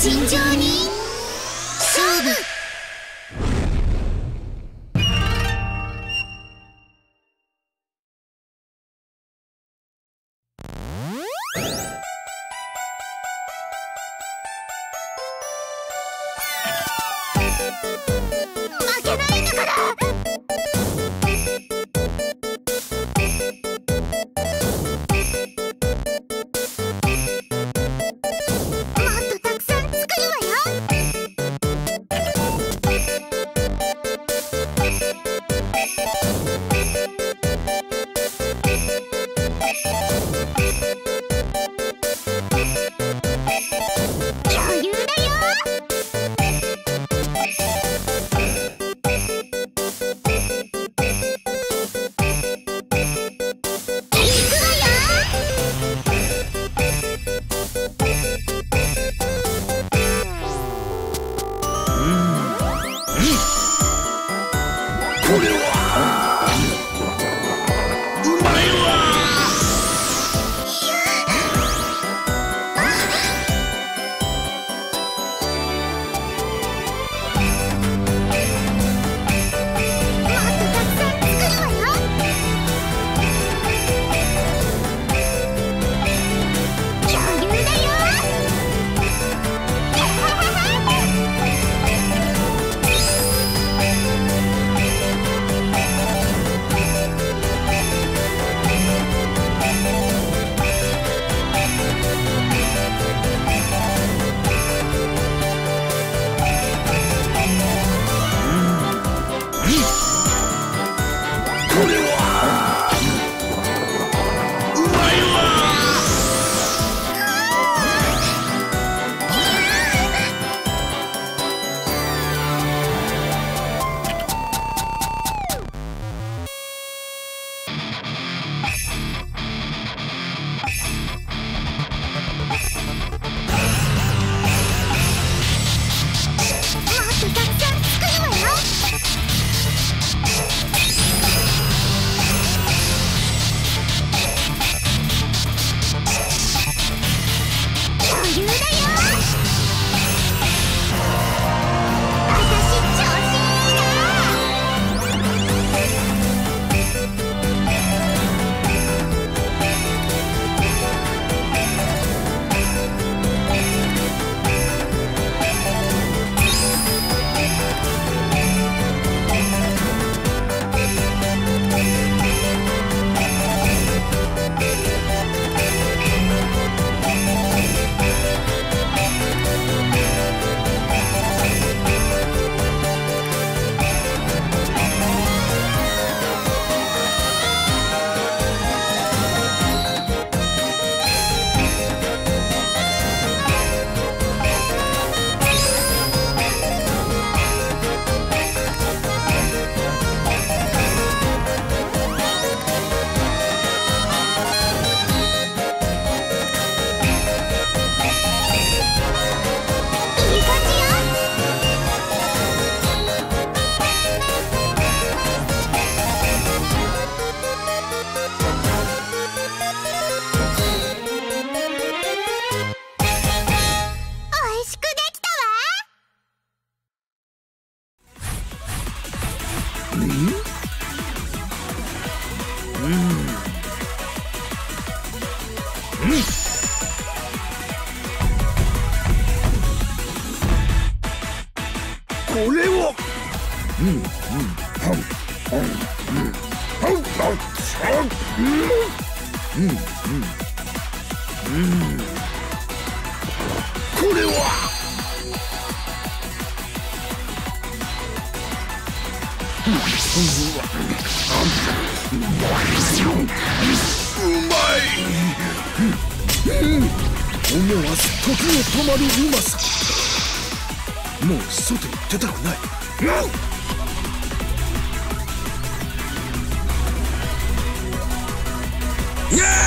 尋常に。Bye. Yeet. これうん。うん。ん。ん。うん。うん。うん。うん。はまい、うん、思わず時の止まるうまさもう外に出たくない、うん。Yeah!